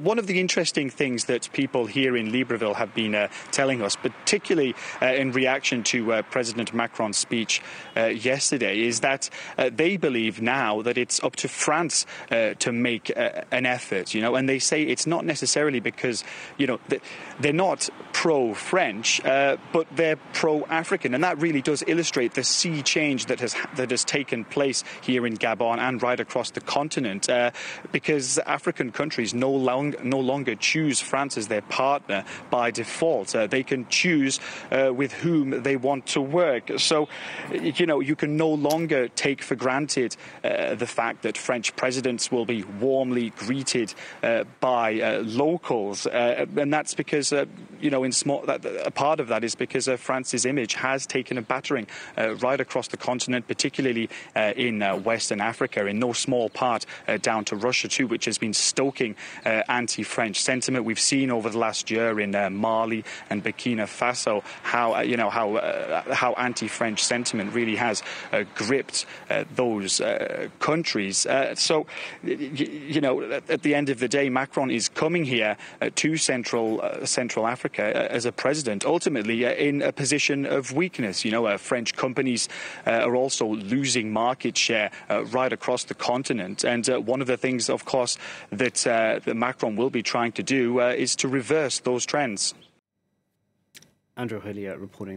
One of the interesting things that people here in Libreville have been uh, telling us, particularly uh, in reaction to uh, President Macron's speech uh, yesterday, is that uh, they believe now that it's up to France uh, to make an effort, you know, and they say it's not necessarily because, you know, they're not pro-French, but they're pro-African, and that really does illustrate the sea change that has that has taken place here in Gabon and right across the continent, because African countries no longer long, no longer choose France as their partner by default. Uh, they can choose uh, with whom they want to work. So, you know, you can no longer take for granted uh, the fact that French presidents will be warmly greeted uh, by uh, locals, uh, and that's because, you know, in small, that, a part of that is because France's image has taken a battering right across the continent, particularly in Western Africa, in no small part down to Russia too, which has been stoking anti-French sentiment. We've seen over the last year in uh, Mali and Burkina Faso how uh, you know how uh, how anti-French sentiment really has uh, gripped uh, those uh, countries. so you know at the end of the day, Macron is coming here to Central Central Africa as a president, ultimately in a position of weakness. You know, French companies are also losing market share right across the continent, and one of the things, of course, that, that Macron will be trying to do uh, is to reverse those trends. Andrew Hilliar reporting.